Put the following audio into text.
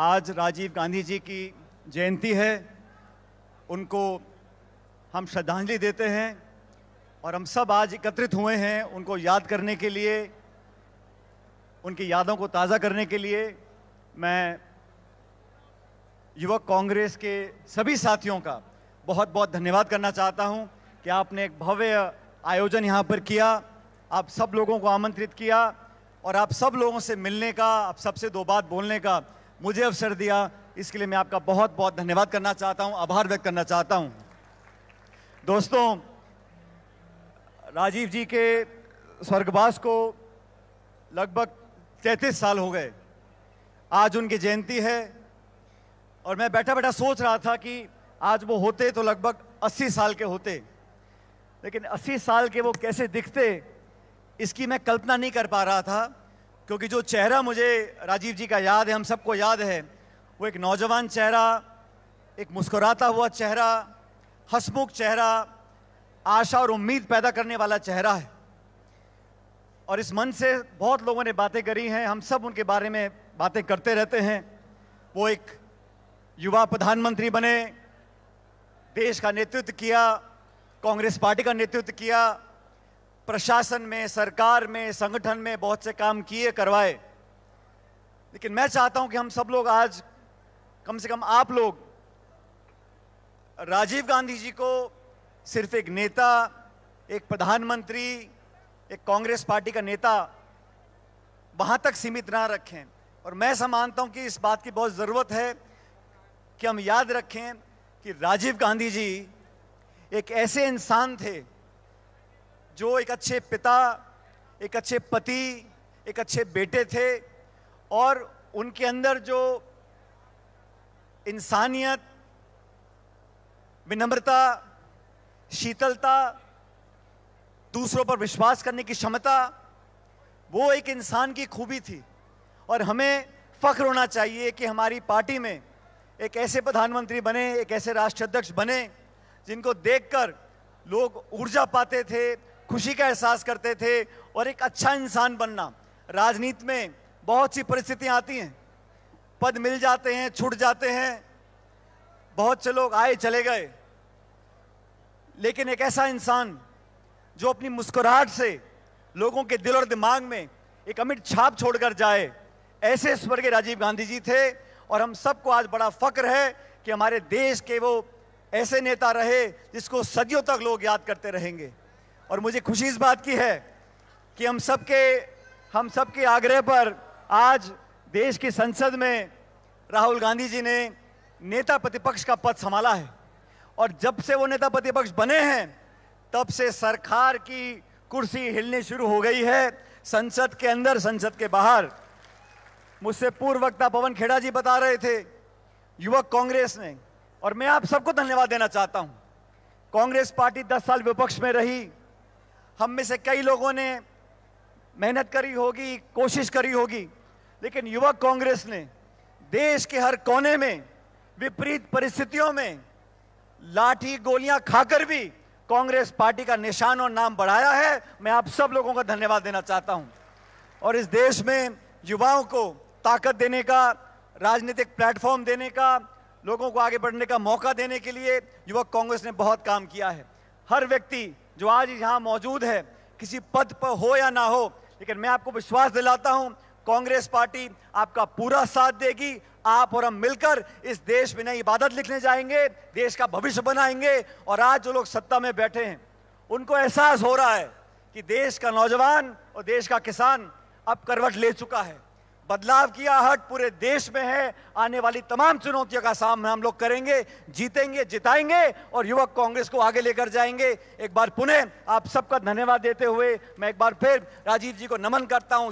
आज राजीव गांधी जी की जयंती है। उनको हम श्रद्धांजलि देते हैं और हम सब आज एकत्रित हुए हैं उनको याद करने के लिए, उनकी यादों को ताज़ा करने के लिए। मैं युवक कांग्रेस के सभी साथियों का बहुत बहुत धन्यवाद करना चाहता हूँ कि आपने एक भव्य आयोजन यहाँ पर किया, आप सब लोगों को आमंत्रित किया और आप सब लोगों से मिलने का, आप सबसे दो बात बोलने का मुझे अवसर दिया। इसके लिए मैं आपका बहुत बहुत धन्यवाद करना चाहता हूँ, आभार व्यक्त करना चाहता हूँ। दोस्तों, राजीव जी के स्वर्गवास को लगभग तैंतीस साल हो गए। आज उनकी जयंती है और मैं बैठा बैठा सोच रहा था कि आज वो होते तो लगभग 80 साल के होते, लेकिन 80 साल के वो कैसे दिखते, इसकी मैं कल्पना नहीं कर पा रहा था। क्योंकि जो चेहरा मुझे राजीव जी का याद है, हम सबको याद है, वो एक नौजवान चेहरा, एक मुस्कुराता हुआ चेहरा, हसमुख चेहरा, आशा और उम्मीद पैदा करने वाला चेहरा है। और इस मन से बहुत लोगों ने बातें करी हैं, हम सब उनके बारे में बातें करते रहते हैं। वो एक युवा प्रधानमंत्री बने, देश का नेतृत्व किया, कांग्रेस पार्टी का नेतृत्व किया प्रशासन में, सरकार में, संगठन में बहुत से काम किए, करवाए। लेकिन मैं चाहता हूँ कि हम सब लोग आज, कम से कम आप लोग, राजीव गांधी जी को सिर्फ़ एक नेता, एक प्रधानमंत्री, एक कांग्रेस पार्टी का नेता वहाँ तक सीमित ना रखें। और मैं मानता हूँ कि इस बात की बहुत ज़रूरत है कि हम याद रखें कि राजीव गांधी जी एक ऐसे इंसान थे जो एक अच्छे पिता, एक अच्छे पति, एक अच्छे बेटे थे और उनके अंदर जो इंसानियत, विनम्रता, शीतलता, दूसरों पर विश्वास करने की क्षमता, वो एक इंसान की खूबी थी। और हमें फख्र होना चाहिए कि हमारी पार्टी में एक ऐसे प्रधानमंत्री बने, एक ऐसे राष्ट्र अध्यक्ष बने, जिनको देखकर लोग ऊर्जा पाते थे खुशी का एहसास करते थे और एक अच्छा इंसान बनना। राजनीति में बहुत सी परिस्थितियाँ आती हैं। पद मिल जाते हैं, छूट जाते हैं। बहुत से लोग आए, चले गए। लेकिन एक ऐसा इंसान जो अपनी मुस्कुराहट से लोगों के दिल और दिमाग में एक अमिट छाप छोड़कर जाए, ऐसे स्वर्गीय राजीव गांधी जी थे और हम सबको आज बड़ा फक्र है कि हमारे देश के वो ऐसे नेता रहे जिसको सदियों तक लोग याद करते रहेंगे। और मुझे खुशी इस बात की है कि हम सबके हम सबके आग्रह पर आज देश की संसद में राहुल गांधी जी ने नेता प्रतिपक्ष का पद संभाला है। और जब से वो नेता प्रतिपक्ष बने हैं, तब से सरकार की कुर्सी हिलनी शुरू हो गई है संसद के अंदर, संसद के बाहर। मुझसे पूर्व वक्ता पवन खेड़ा जी बता रहे थे, युवक कांग्रेस ने, और मैं आप सबको धन्यवाद देना चाहता हूँ। कांग्रेस पार्टी 10 साल विपक्ष में रही हम में से कई लोगों ने मेहनत करी होगी, कोशिश करी होगी, लेकिन युवक कांग्रेस ने देश के हर कोने में, विपरीत परिस्थितियों में लाठी गोलियाँ खाकर भी कांग्रेस पार्टी का निशान और नाम बढ़ाया है। मैं आप सब लोगों का धन्यवाद देना चाहता हूँ। और इस देश में युवाओं को ताकत देने का, राजनीतिक प्लेटफॉर्म देने का, लोगों को आगे बढ़ने का मौका देने के लिए युवक कांग्रेस ने बहुत काम किया है। हर व्यक्ति जो आज यहाँ मौजूद है, किसी पद पर हो या ना हो, लेकिन मैं आपको विश्वास दिलाता हूँ, कांग्रेस पार्टी आपका पूरा साथ देगी, आप और हम मिलकर इस देश में नई इबादत लिखने जाएँगे, देश का भविष्य बनाएँगे, और आज जो लोग सत्ता में बैठे हैं, उनको एहसास हो रहा है कि देश का नौजवान और देश का किसान अब करवट ले चुका है। बदलाव की आहट पूरे देश में है। आने वाली तमाम चुनौतियों का सामना हम लोग करेंगे, जीतेंगे, जिताएँगे और युवक कांग्रेस को आगे लेकर जाएँगे। एक बार पुनः आप सबका धन्यवाद देते हुए मैं एक बार फिर राजीव जी को नमन करता हूँ।